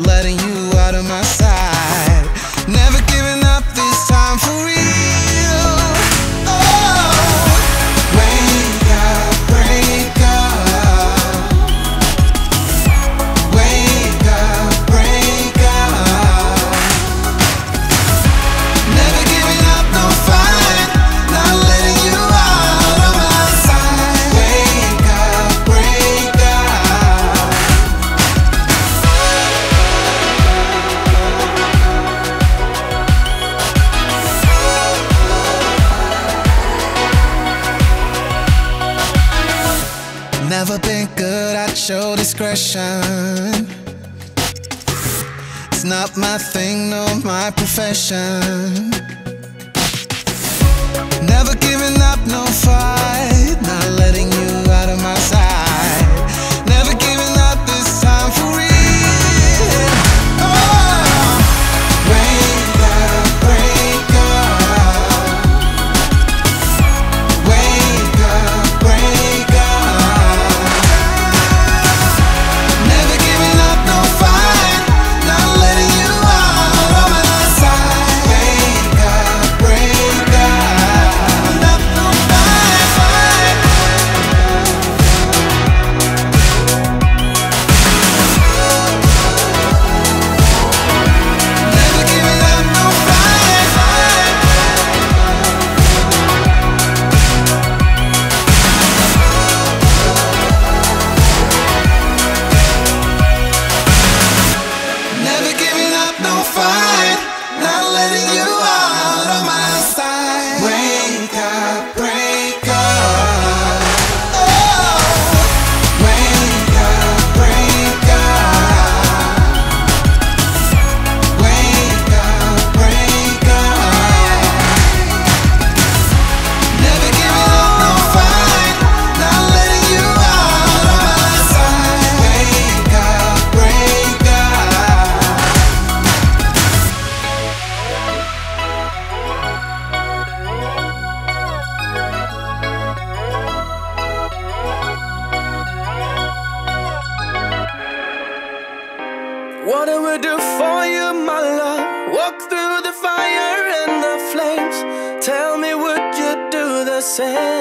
letting never been good at show discretion. It's not my thing, nor my profession. Never giving up, no fight, not letting you out of my sight. say.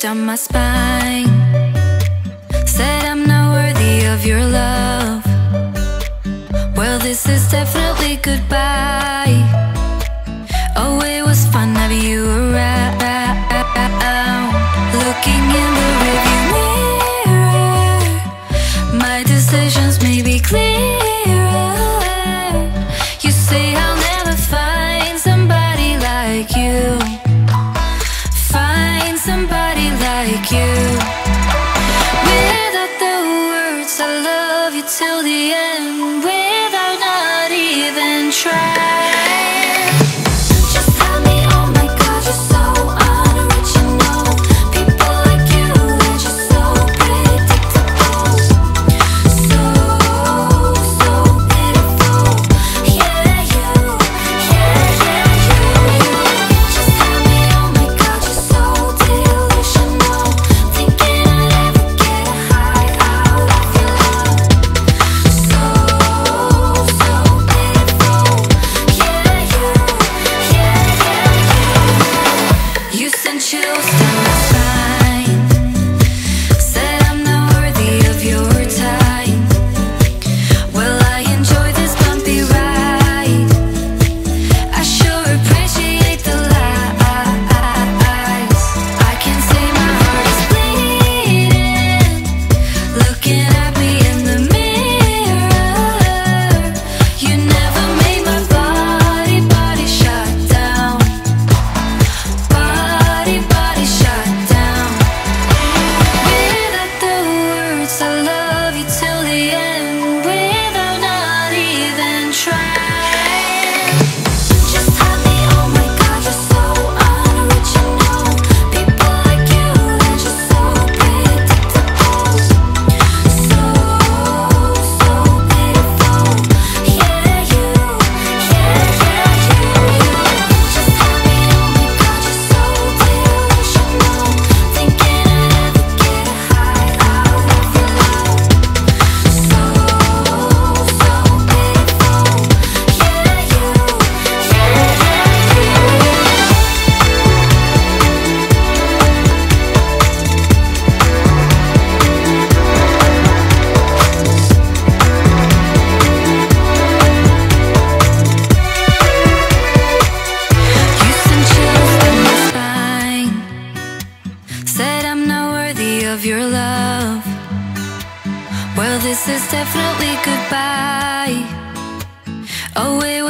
down my spine. Said I'm not worthy of your love. Well, this is definitely goodbye. Oh,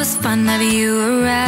was fun having you around.